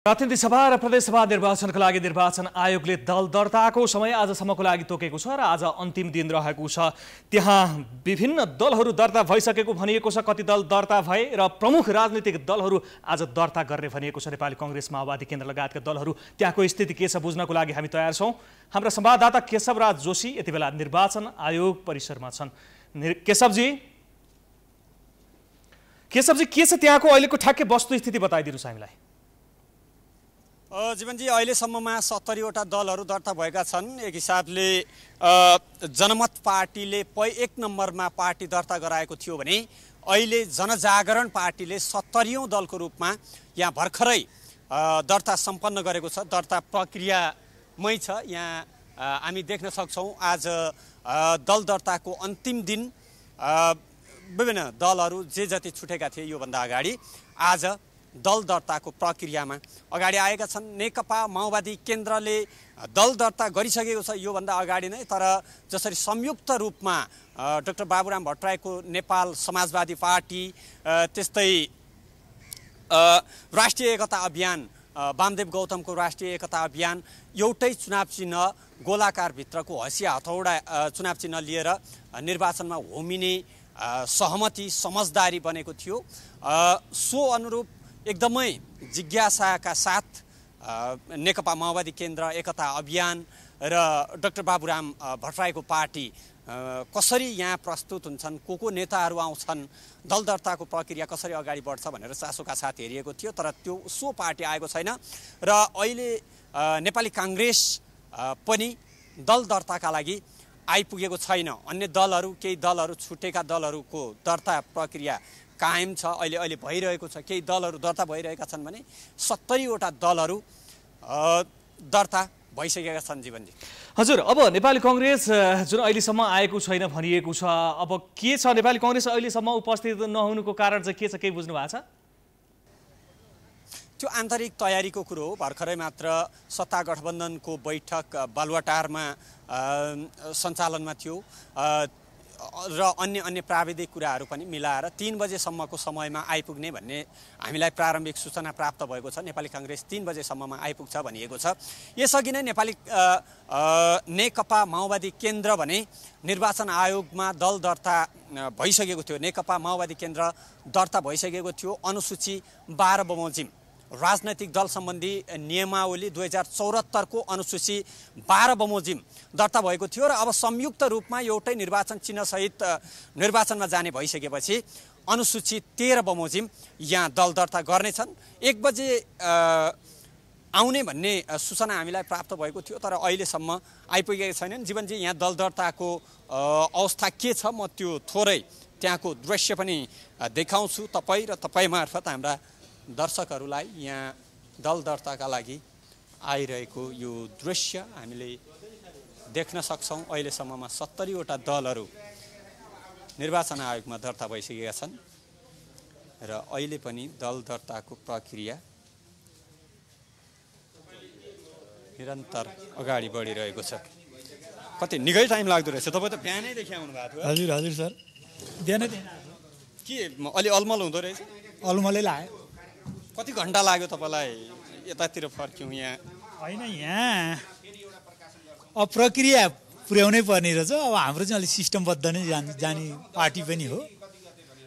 प्रतिनिधि सभा र प्रदेशसभा निर्वाचनका लागि निर्वाचन आयोगले दल दर्ताको समय आजसम्मको लागि तोकेको छ र आज अन्तिम दिन रहेको छ। त्यहाँ विभिन्न दलहरू दर्ता भइसकेको भनिएको छ। कति दल दर्ता भए र प्रमुख राजनीतिक दलहरू आज दर्ता गर्ने भनिएको छ। नेपाली कङ्ग्रेस माओवादी केन्द्र लगायतका दलहरू त्यहाँको स्थिति के छ बुझ्नको लागि हामी तयार छौँ। हाम्रा संवाददाता केशवराज जोशी यति बेला निर्वाचन आयोग परिसरमा छन्। केशवजी? केशवजी के छ त्यहाँको अहिलेको ठ्याक्कै वस्तुस्थिति बताइदिनुहोस् हामीलाई। जीवनजी अहिलेसम्ममा सत्तरीवटा दलहरू दर्ता भएका छन्। एक हिसाबले जनमत पार्टीले पै एक नम्बरमा पार्टी दर्ता गराएको थियो भने अहिले जनजागरण पार्टीले सत्तरीौँ दलको रूपमा यहाँ भर्खरै दर्ता सम्पन्न गरेको छ दर्ता प्रक्रियामै छ। यहाँ हामी देख्न सक्छौँ आज दल दर्ताको अन्तिम दिन विभिन्न दलहरू जे जति छुटेका थिए योभन्दा अगाडि आज दल दर्ताको प्रक्रियामा अगाडि आएका छन्। नेकपा माओवादी केन्द्रले दल दर्ता गरिसकेको छ योभन्दा अगाडि नै तर जसरी संयुक्त रूपमा डाक्टर बाबुराम भट्टराईको नेपाल समाजवादी पार्टी त्यस्तै राष्ट्रिय एकता अभियान वामदेव गौतमको राष्ट्रिय एकता अभियान एउटै चुनाव चिन्ह गोलाकारभित्रको हँसिया हथौडा चुनाव चिन्ह लिएर निर्वाचनमा होमिने सहमति समझदारी बनेको थियो। सो अनुरूप एकदमै जिज्ञासाका साथ नेकपा माओवादी केन्द्र एकता अभियान र डाक्टर बाबुराम भट्टराईको पार्टी कसरी यहाँ प्रस्तुत हुन्छन् को को नेताहरू आउँछन् दल दर्ताको प्रक्रिया कसरी अगाडि बढ्छ भनेर चासोका साथ हेरिएको थियो तर त्यो सो पार्टी आएको छैन। र अहिले नेपाली काङ्ग्रेस पनि दल दर्ताका लागि आइपुगेको छैन। अन्य दलहरू केही दलहरू छुटेका दलहरूको दर्ता प्रक्रिया कायम छ अहिले अहिले भइरहेको छ केही दलहरू दर्ता भइरहेका छन् भने सत्तरीवटा दलहरू दर्ता भइसकेका छन् जीवनजी हजुर अब नेपाली कङ्ग्रेस जुन अहिलेसम्म आएको छैन भनिएको छ अब के छ? नेपाली कङ्ग्रेस अहिलेसम्म उपस्थित नहुनुको कारण चाहिँ के छ केही बुझ्नु भएको छ? त्यो आन्तरिक तयारीको कुरो हो। भर्खरै मात्र सत्ता गठबन्धनको बैठक बालुवाटारमा सञ्चालनमा थियो। र अन्य अन्य प्राविधिक कुराहरू पनि मिलाएर तिन बजेसम्मको समयमा आइपुग्ने भन्ने हामीलाई प्रारम्भिक सूचना प्राप्त भएको छ। नेपाली काङ्ग्रेस तिन बजेसम्ममा आइपुग्छ भनिएको छ। यसअघि नै नेपाली नेकपा माओवादी केन्द्र भने निर्वाचन आयोगमा दल दर्ता भइसकेको थियो। नेकपा माओवादी केन्द्र दर्ता भइसकेको थियो। अनुसूची बाह्र बमोजिम। राजनैतिक दल सम्बन्धी नियमावली दुई हजार चौहत्तरको अनुसूची बाह्र बमोजिम दर्ता भएको थियो र अब संयुक्त रूपमा एउटै निर्वाचन चिन्हसहित अ, निर्वाचनमा जाने भइसकेपछि अनुसूची तेह्र बमोजिम यहाँ दल दर्ता गर्नेछन्। एक बजे आउने भन्ने सूचना हामीलाई प्राप्त भएको थियो तर अहिलेसम्म आइपुगेका छैनन्। जीवनजी यहाँ दल दर्ताको अवस्था के छ? म त्यो थोरै त्यहाँको दृश्य पनि देखाउँछु तपाईँ र तपाईँ मार्फत हाम्रा दर्शकहरूलाई यहाँ दल दर्ताका लागि आइरहेको यो दृश्य हामीले देख्न सक्छौँ। अहिलेसम्ममा सत्तरीवटा दलहरू निर्वाचन आयोगमा दर्ता भइसकेका छन् र अहिले पनि दल दर्ताको प्रक्रिया निरन्तर अगाडि बढिरहेको छ। कति निकै टाइम लाग्दो रहेछ। तपाईँ त बिहानैदेखि आउनु भएको हजुर हजुर सर। बिहान के अलि अलमल हुँदो रहेछ? अलमलै लाग्यो। कति घन्टा लाग्यो तपाईँलाई यतातिर फर्क्यौँ यहाँ? होइन यहाँ अब प्रक्रिया पुर्याउनै पर्ने रहेछ। अब हाम्रो चाहिँ अलिक सिस्टमबद्ध नै जान जाने पार्टी पनि हो।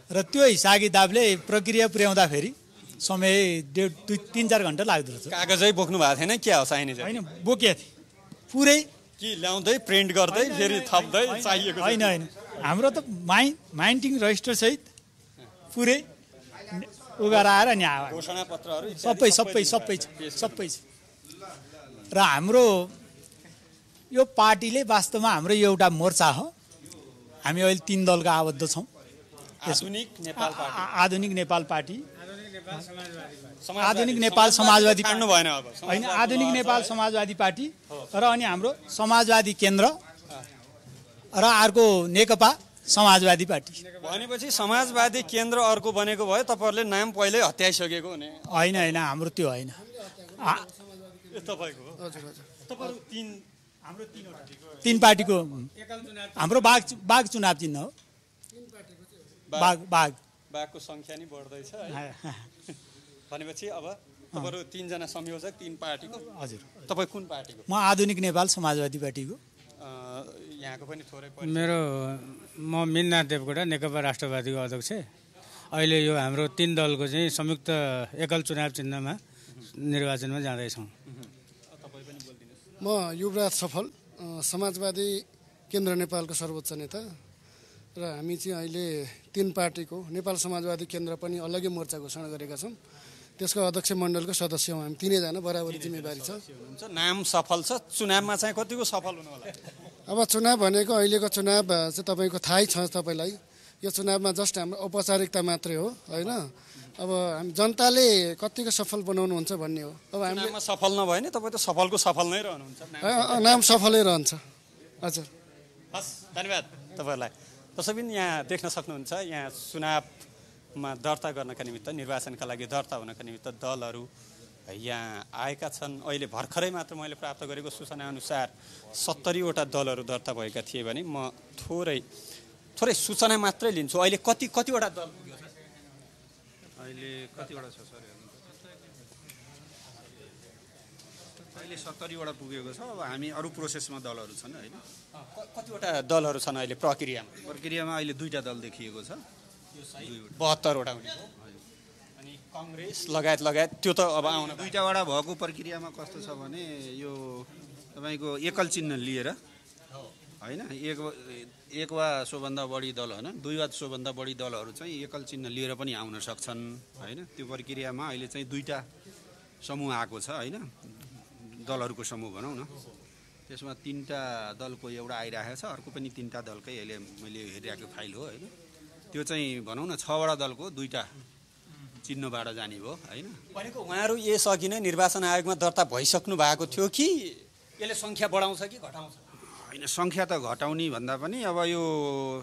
र त्यो हिसाब किताबले प्रक्रिया पुर्याउँदाखेरि समय डेढ दुई तिन चार घन्टा लाग्दो रहेछ। कागजै बोक्नु भएको थिएन के हो चाहिने चाहिँ होइन बोकिया थिएँ। पुरै कि ल्याउँदै प्रिन्ट गर्दै फेरि थप्दै चाहिएको होइन होइन। हाम्रो त माइ माइन्टिङ रजिस्टर सहित पुरै उ आएर नि आयो। सबै सबै सबै सबै छ। र हाम्रो यो पार्टीले वास्तवमा हाम्रो यो एउटा मोर्चा हो। हामी अहिले तिन दलका आबद्ध छौँ। आधुनिक नेपाल पार्टी। आधुनिक नेपाल पार्टी। समाजवादी- आधुनिक नेपाल समाजवादी छाड्नु भएन होइन आधुनिक नेपाल समाजवादी पार्टी र अनि हाम्रो समाजवादी केन्द्र र अर्को नेकपा समाजवादी पार्टी। भनेपछि समाजवादी केन्द्र अर्को बनेको भए तपाईँहरूले नाम पहिल्यै हत्याइसकेको हुने। होइन होइन हाम्रो त्यो होइन। आ- ए, तपाईँको हो। तपाईँहरू तिन हाम्रो तिन पार्टीको हाम्रो बाघ बाघ चुनाव चिन्ह हो। बाघ। बाघ बाघको सङ्ख्या नि बढ्दैछ है। भनेपछि अब तपाईँहरू तिनजना संयोजक तिन पार्टीको। हजुर। तपाईँ कुन पार्टीको? म आधुनिक नेपाल समाजवादी पार्टीको। यहाँको पनि थोरै। मेरो म मिन्नाथ देवकोटा नेकपा राष्ट्रवादीको अध्यक्ष। अहिले यो हाम्रो तिन दलको चाहिँ संयुक्त एकल चुनाव चिन्हमा निर्वाचनमा जाँदैछौँ। म युवराज सफल समाजवादी केन्द्र नेपालको सर्वोच्च नेता। र हामी चाहिँ अहिले तिन पार्टीको नेपाल समाजवादी केन्द्र पनि अलग्गै मोर्चा घोषणा गरेका छौँ। त्यसको अध्यक्ष मण्डलको सदस्य हौँ हामी। तिनैजना बराबरी जिम्मेवारी छ। हुनुहुन्छ नाम सफल छ। चुनावमा चाहिँ कतिको सफल हुनु होला? अब चुनाव भनेको अहिलेको चुनाव चाहिँ तपाईँको थाहै छ तपाईँलाई। यो चुनावमा जस्ट हाम्रो औपचारिकता मात्रै हो होइन? अब हामी जनताले कतिको सफल बनाउनुहुन्छ भन्ने हो। अब हामीले चुनावमा सफल नभए नि तपाईँ त सफलको सफल नै रहनुहुन्छ। नाम- सफलै रहन्छ। हजुर। हस् धन्यवाद तपाईँहरूलाई। तसै पनि यहाँ देख्न सक्नुहुन्छ यहाँ चुनावमा दर्ता गर्नका निमित्त निर्वाचनका लागि दर्ता हुनका निमित्त दलहरू यहाँ आएका छन्। अहिले भर्खरै मात्र मैले प्राप्त गरेको सूचना अनुसार सत्तरीवटा दलहरू दर्ता भएका थिए भने म थोरै थोरै सूचना मात्रै लिन्छु। अहिले कति कतिवटा दल? अहिले कतिवटा छ सर? अहिले सत्तरीवटा पुगेको छ। अब हामी अरू प्रोसेसमा दलहरू छन् होइन। कतिवटा दलहरू छन् अहिले प्रक्रियामा? प्रक्रियामा अहिले दुईवटा दल देखिएको छ। बहत्तरवटा हुने। कङ्ग्रेस लगायत लगायत त्यो त अब आउन दुईवटावटा भएको प्रक्रियामा कस्तो छ भने यो तपाईँको एकल चिन्ह लिएर होइन एक एक वा सोभन्दा बढी दल होइन दुई वा सोभन्दा बढी दलहरू चाहिँ एकल चिन्ह लिएर पनि आउन सक्छन् होइन। त्यो प्रक्रियामा अहिले चाहिँ दुईवटा समूह आएको छ होइन। दलहरूको समूह भनौँ न। त्यसमा तिनवटा दलको एउटा आइरहेको छ अर्को पनि तिनवटा दलकै अहिले मैले हेरिरहेको फाइल हो होइन। त्यो चाहिँ भनौँ न छवटा दलको दुईवटा चिन्हबाट जाने भयो होइन? भनेको उहाँहरू यसअघि नै निर्वाचन आयोगमा दर्ता भइसक्नु भएको थियो कि यसले सङ्ख्या बढाउँछ कि घटाउँछ? होइन सङ्ख्या त घटाउने भन्दा पनि अब यो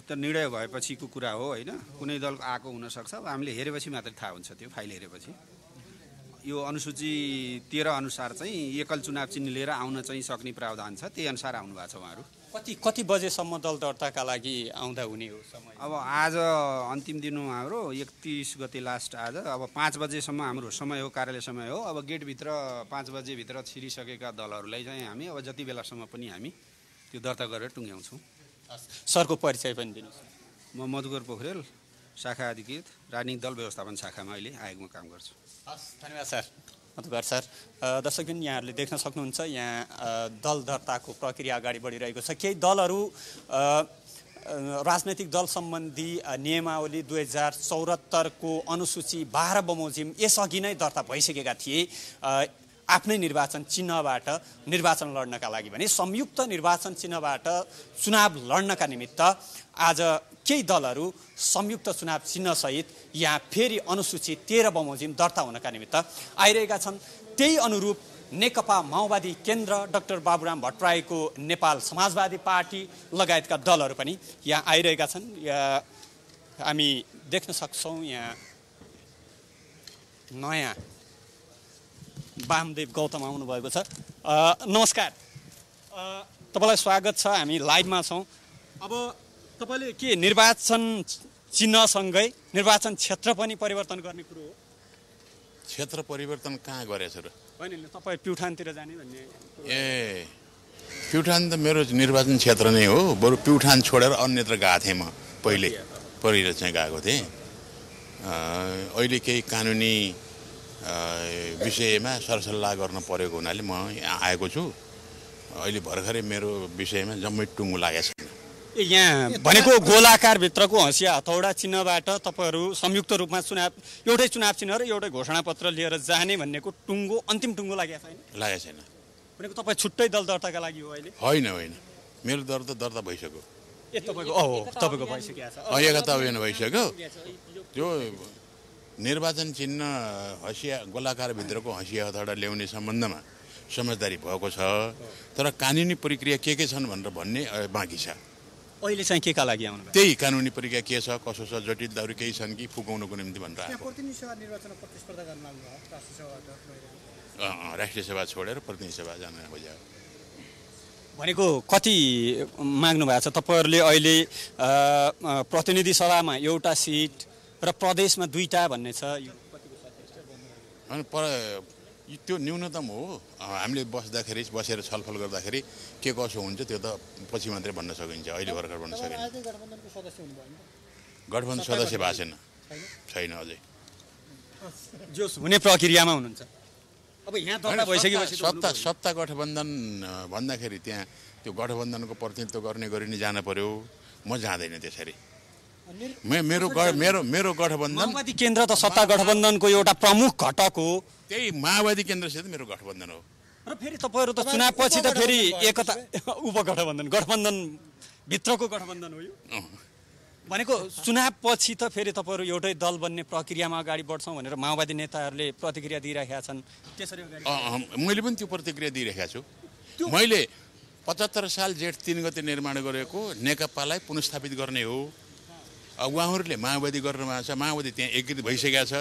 त निर्णय भएपछिको कुरा हो होइन? कुनै दल आएको हुनसक्छ अब हामीले हेरेपछि मात्रै थाहा हुन्छ त्यो फाइल हेरेपछि। यो अनुसूची तेह्र अनुसार चाहिँ एकल चुनाव चिन्ह लिएर आउन चाहिँ सक्ने प्रावधान छ त्यही अनुसार आउनु भएको छ उहाँहरू। कति कति बजेसम्म दल दर्ताका लागि आउँदा हुने हो समय? अब आज अन्तिम दिन हो हाम्रो एकतिस गते लास्ट आज। अब पाँच बजेसम्म हाम्रो समय हो कार्यालय समय हो। अब गेटभित्र पाँच बजेभित्र छिरिसकेका दलहरूलाई चाहिँ हामी अब जति बेलासम्म पनि हामी त्यो दर्ता गरेर टुङ्ग्याउँछौँ। सरको परिचय पनि दिनुहोस्। म मधुकर पोखरेल शाखा अधिकृत राजनीतिक दल व्यवस्थापन शाखामा अहिले आयोगमा काम गर्छु। हस् धन्यवाद सर। मधुकर सर दर्शकबिन यहाँहरूले देख्न सक्नुहुन्छ यहाँ दल दर्ताको प्रक्रिया अगाडि बढिरहेको छ। केही दलहरू राजनैतिक दल सम्बन्धी नियमावली दुई हजार चौहत्तरको अनुसूची बाह्र बमोजिम यसअघि नै दर्ता भइसकेका थिए। आफ्नै निर्वाचन चिन्हबाट निर्वाचन लड्नका लागि भने संयुक्त निर्वाचन चिन्हबाट चुनाव लड्नका निमित्त आज केही दलहरू संयुक्त चुनाव चिन्हसहित यहाँ फेरि अनुसूची तेह्र बमोजिम दर्ता हुनका निमित्त आइरहेका छन्। त्यही अनुरूप नेकपा माओवादी केन्द्र डाक्टर बाबुराम भट्टराईको नेपाल समाजवादी पार्टी लगायतका दलहरू पनि यहाँ आइरहेका छन्। हामी देख्न सक्छौँ यहाँ नयाँ वामदेव गौतम आउनुभएको छ। नमस्कार। तपाईँलाई स्वागत छ हामी लाइभमा छौँ। अब तपाईँले के निर्वाचन चिन्हसँगै निर्वाचन क्षेत्र पनि परिवर्तन गर्ने कुरो हो? क्षेत्र परिवर्तन कहाँ गरेछ र? होइन तपाईँ प्युठानतिर जाने भन्ने ए प्युठान त मेरो निर्वाचन क्षेत्र नै हो। बरु प्युठान छोडेर अन्यत्र गएको थिएँ म पहिले। पहिला चाहिँ गएको थिएँ। अहिले केही कानुनी विषयमा सरसल्लाह गर्न परेको हुनाले म यहाँ आएको छु। अहिले भर्खरै मेरो विषयमा जम्मै टुङ्गो लागेको छैन। ए, यहाँ भनेको गोलाकारभित्रको हँसिया हथौडा चिन्हबाट तपाईँहरू संयुक्त रूपमा चुनाव एउटै चुनाव चिन्ह र एउटै घोषणापत्र लिएर जाने भन्नेको टुङ्गो अन्तिम टुङ्गो लागेको छैन? लागेको छैन। भनेको तपाईँ छुट्टै दल दर्ताका लागि हो अहिले? होइन होइन। मेरो दर त दर्ता भइसक्यो। ए तपाईँको अहो तपाईँको भइसकेको छ। अँ, एकता अभियान भइसक्यो। त्यो निर्वाचन चिन्ह हँसिया गोलाकारभित्रको हँसिया हथौडा ल्याउने सम्बन्धमा समझदारी भएको छ। तर कानुनी प्रक्रिया के के छन् भनेर भन्ने बाँकी छ। अहिले चाहिँ के का लागि आउनु भयो त्यही कानुनी प्रक्रिया के छ कसो छ जटिलताहरू केही छन् कि फुकाउनको निम्ति भनेर राष्ट्रिय सभा छोडेर प्रतिनिधि सभा जान खोज्यो। भनेको कति माग्नु भएको छ तपाईँहरूले अहिले प्रतिनिधि सभामा एउटा सिट र प्रदेशमा दुईटा भन्ने छ यो। अनि प्र यो- त्यो न्यूनतम हो। हामीले बस्दाखेरि बसेर छलफल गर्दाखेरि के कसो हुन्छ त्यो त पछि मात्रै भन्न सकिन्छ। अहिले भर्खर भन्न सकिन्छ। गठबन्धन सदस्य भएको छैन। छैन अझै। जोस हुने प्रक्रियामा हुनुहुन्छ अब यहाँ दर्ता भइसकेपछि सत्ता सत्ता गठबन्धन भन्दाखेरि त्यहाँ त्यो गठबन्धनको प्रतिनिधित्व गर्ने गरी नै जान पर्यो। म जाँदैन त्यसरी। मेरो मेरो मेरो गठबन्धन माओवादी केन्द्र त सत्ता गठबन्धनको एउटा प्रमुख घटक हो। त्यही माओवादी केन्द्रसित मेरो गठबन्धन हो। र फेरि तपाईँहरू त चुनावपछि त फेरि एकता उपगठबन्धन गठबन्धन भित्रको गठबन्धन हो यो। भनेको चुनावपछि त फेरि तपाईँहरू एउटै दल बन्ने प्रक्रियामा अगाडि बढ्छौँ भनेर माओवादी नेताहरूले प्रतिक्रिया दिइरहेका छन्। त्यसरी मैले पनि त्यो प्रतिक्रिया दिइरहेको छु। मैले पचहत्तर साल जेठ तिन गते निर्माण गरेको नेकपालाई पुनस्थापित गर्ने हो। उहाँहरूले माओवादी गर्न भएको छ माओवादी त्यहाँ एकीकृत भइसकेको छ।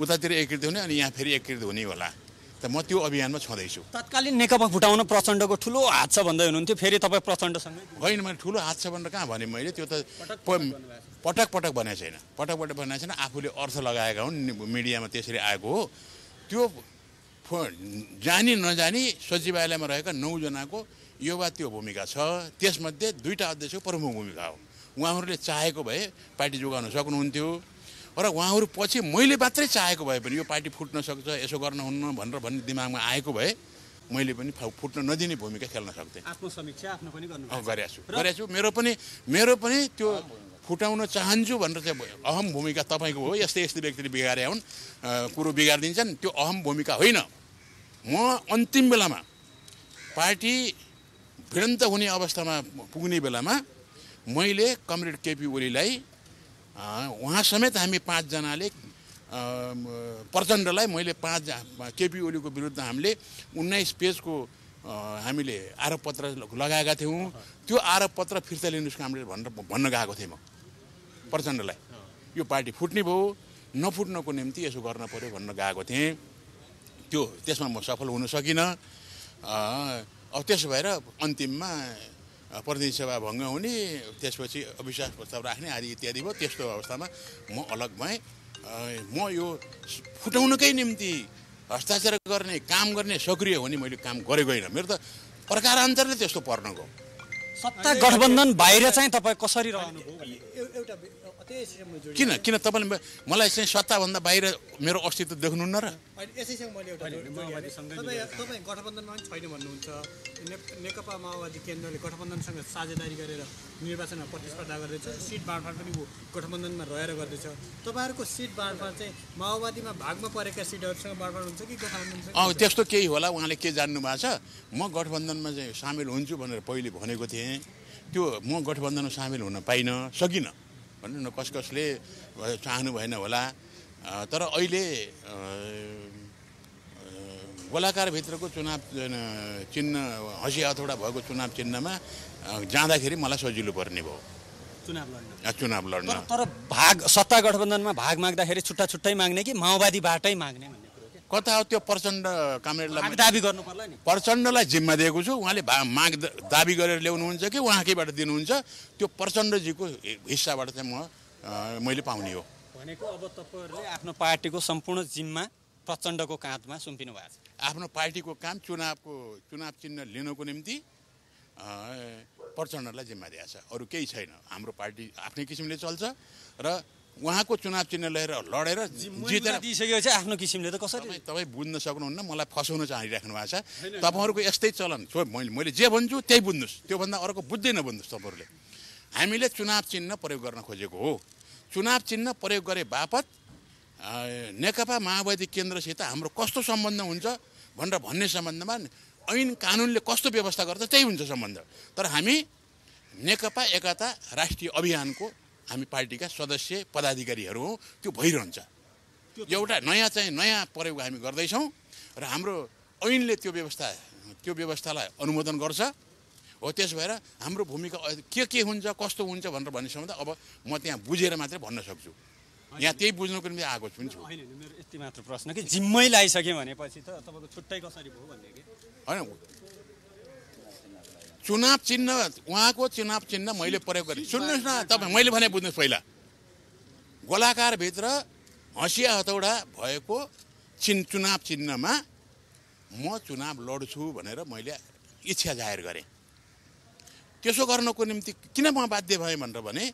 उतातिर एकीकृत हुने अनि यहाँ फेरि एकीकृत हुने होला। त म त्यो अभियानमा छँदैछु। तत्कालीन नेकपा फुटाउन प्रचण्डको ठुलो हात छ भन्दै हुनुहुन्थ्यो फेरि तपाईँ प्रचण्डसँगै होइन मैले ठुलो हात छ भनेर कहाँ भने मैले? त्यो त पटक पटक भनेको छैन। पटक पटक भनेको छैन। आफूले अर्थ लगाएका हुन् मिडियामा त्यसरी आएको हो। त्यो जानी नजानी सचिवालयमा रहेका नौजनाको यो वा त्यो भूमिका छ। त्यसमध्ये दुईवटा अध्यक्षको प्रमुख भूमिका हो। उहाँहरूले चाहेको भए पार्टी जोगाउन सक्नुहुन्थ्यो। र उहाँहरू पछि मैले मात्रै चाहेको भए पनि यो पार्टी फुट्न सक्छ यसो गर्न हुन्न भनेर भन्ने दिमागमा आएको भए मैले पनि फुट्न नदिने भूमिका खेल्न सक्थेँ। आफ्नो समीक्षा आफ्नो पनि गरेको छु गरेको छु मेरो पनि मेरो पनि त्यो फुटाउन चाहन्छु भनेर चाहिँ अहम भूमिका तपाईँको हो। यस्तै यस्तै व्यक्तिले बिगारे हुन् कुरो बिगारिदिन्छन्। त्यो अहम भूमिका होइन। म अन्तिम बेलामा पार्टी भिडन्त हुने अवस्थामा पुग्ने बेलामा मैले कमरेड केपी ओलीलाई उहाँ समेत हामी पाँचजनाले प्रचण्डलाई मैले पाँच केपी ओलीको विरुद्ध हामीले उन्नाइस पेजको हामीले आरोपपत्र लगाएका थियौँ। त्यो आरोपपत्र फिर्ता लिनुहोस् हामीले भनेर भन्न गएको थिएँ म प्रचण्डलाई। यो पार्टी फुट्ने भयो नफुट्नको निम्ति यसो गर्न पर्यो भन्न गएको थिएँ। त्यो त्यसमा म सफल हुन सकिनँ। अब त्यसो भएर अन्तिममा प्रतिनिधि सभा भङ्ग हुने त्यसपछि अविश्वास प्रस्ताव राख्ने आदि इत्यादि भयो। त्यस्तो अवस्थामा म अलग भएँ। म यो फुटाउनकै निम्ति हस्ताक्षर गर्ने काम गर्ने सक्रिय हुने मैले काम गरेको होइन। मेरो त प्रकारान्तरले त्यस्तो पर्न गयो सत्ता गठबन्धन बाहिर चाहिँ तपाईँ कसरी रहनु किन किन तपाईँले मलाई चाहिँ सत्ताभन्दा बाहिर मेरो अस्तित्व देख्नुहुन्न र? यसैसँग मैले एउटा जोडी- जोडी हालेँ। तपाईँ तपाईँ गठबन्धनमा पनि छैन भन्नुहुन्छ। नेकपा माओवादी केन्द्रले गठबन्धनसँग साझेदारी गरेर निर्वाचनमा प्रतिस्पर्धा गर्दैछ। सिट बाँडफाँड पनि ऊ गठबन्धनमा रहेर गर्दैछ। तपाईँहरूको सिट बाँडफाँड चाहिँ माओवादीमा भागमा परेका सिटहरूसँग बाँडफाँड हुन्छ कि गठबन्धनसँग? अँ त्यस्तो केही होला उहाँले के जान्नु भएको छ? म गठबन्धनमा चाहिँ सामेल हुन्छु भनेर पहिले भनेको थिएँ। त्यो म गठबन्धनमा सामेल हुन पाइनँ सकिनँ। भन्नु न कस कसले चाहनु भएन होला। तर अहिले गोलाकारभित्रको चुनाव चिन्ह हँसी हथौडा भएको चुनाव चिन्हमा जाँदाखेरि मलाई सजिलो पर्ने भयो। चुनाव लड्न। चुनाव लड्न। तर भाग सत्ता गठबन्धनमा भाग माग्दाखेरि छुट्टा छुट्टै माग्ने कि माओवादीबाटै माग्ने? कता हो त्यो प्रचण्ड कामरेडलाई दाबी गर्नु पर्ला नि। प्रचण्डलाई जिम्मा दिएको छु। उहाँले माग दाबी गरेर ल्याउनुहुन्छ कि उहाँकैबाट दिनुहुन्छ? त्यो प्रचण्डजीको हिस्साबाट चाहिँ म मैले पाउने हो। भनेको अब तपाईँहरूले आफ्नो पार्टीको सम्पूर्ण जिम्मा प्रचण्डको काँधमा सुम्पिनु भएको छ। आफ्नो पार्टीको काम चुनावको चुनाव चिन्ह लिनको निम्ति प्रचण्डलाई जिम्मा दिएको छ। अरू केही छैन। हाम्रो पार्टी आफ्नै किसिमले चल्छ र उहाँको चुनाव चिन्ह लिएर लडेर जितेर दिइसकेपछि आफ्नो किसिमले त कसरी? तपाईँ बुझ्न सक्नुहुन्न मलाई फसाउन चाहिराख्नु भएको छ। तपाईँहरूको यस्तै चलन। छो मैले मैले जे भन्छु त्यही बुझ्नुहोस्। त्योभन्दा अर्को बुझ्दै नबुझ्नुहोस् तपाईँहरूले। हामीले चुनाव चिन्ह प्रयोग गर्न खोजेको हो। चुनाव चिन्ह प्रयोग गरे बापत नेकपा माओवादी केन्द्रसित हाम्रो कस्तो सम्बन्ध हुन्छ भनेर भन्ने सम्बन्धमा ऐन कानुनले कस्तो व्यवस्था गर्छ त्यही हुन्छ सम्बन्ध। तर हामी नेकपा एकता राष्ट्रिय अभियानको हामी पार्टीका सदस्य पदाधिकारीहरू हौँ त्यो भइरहन्छ। एउटा नयाँ चाहिँ नयाँ प्रयोग हामी गर्दैछौँ र हाम्रो ऐनले त्यो व्यवस्था त्यो व्यवस्थालाई अनुमोदन गर्छ। हो त्यस भएर हाम्रो भूमिका के के हुन्छ कस्तो हुन्छ भनेर भन्ने सम्बन्ध अब म त्यहाँ बुझेर मात्रै भन्न सक्छु। यहाँ त्यही बुझ्नुको निम्ति आएको छु नि होइन, मेरो यति मात्र प्रश्न कि जिम्मै लगाइसक्यो भनेपछि त तपाईँको छुट्टै कसरी भयो भन्ने कि? होइन चुनाव चिन्ह उहाँको चुनाव चिन्ह मैले प्रयोग गरेँ। सुन्नुहोस् न तपाईँ मैले भने बुझ्नुहोस् पहिला। गोलाकारभित्र हँसिया हतौडा भएको चिन् चुनाव चिन्हमा म चुनाव लड्छु भनेर मैले इच्छा जाहेर गरेँ। त्यसो गर्नको निम्ति किन म बाध्य भएँ भनेर भने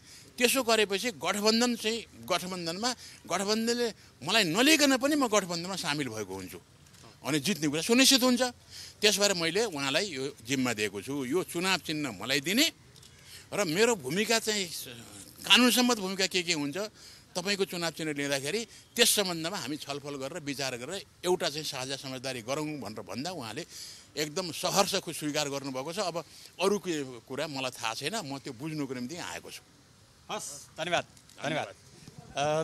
त्यसो गरेपछि गठबन्धन चाहिँ गठबन्धनमा गठबन्धनले मलाई नलिकन पनि म गठबन्धनमा सामेल भएको हुन्छु। अनि जित्ने कुरा सुनिश्चित हुन्छ। त्यस भएर मैले उहाँलाई यो जिम्मा दिएको छु। यो चुनाव चिन्ह मलाई दिने। र मेरो भूमिका चाहिँ कानुन सम्मत भूमिका के के हुन्छ तपाईँको चुनाव चिन्ह लिँदाखेरि त्यस सम्बन्धमा हामी छलफल गरेर विचार गरेर एउटा चाहिँ साझा समझदारी गरौँ भनेर भन्दा उहाँले एकदम सहर्ष स्वीकार गर्नुभएको छ। अब अरू के कुरा मलाई थाहा छैन म त्यो बुझ्नुको निम्ति आएको छु। हस् धन्यवाद धन्यवाद।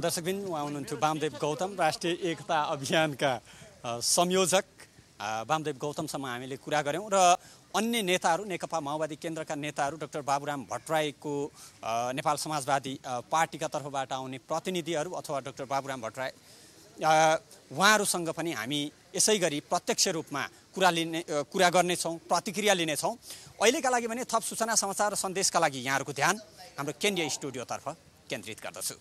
दर्शकबिन उहाँ हुनुहुन्थ्यो वामदेव गौतम राष्ट्रिय एकता अभियानका संयोजक वामदेव गौतमसँग हामीले कुरा गऱ्यौँ र अन्य नेताहरू नेकपा माओवादी केन्द्रका नेताहरू डाक्टर बाबुराम भट्टराईको नेपाल समाजवादी पार्टीका तर्फबाट आउने प्रतिनिधिहरू अथवा डाक्टर बाबुराम भट्टराई उहाँहरूसँग पनि हामी यसै गरी प्रत्यक्ष रूपमा कुरा लिने कुरा गर्नेछौँ प्रतिक्रिया लिनेछौँ। अहिलेका लागि भने थप सूचना समाचार र सन्देशका लागि यहाँहरूको ध्यान हाम्रो केन्द्रीय स्टुडियोतर्फ केन्द्रित गर्दछु।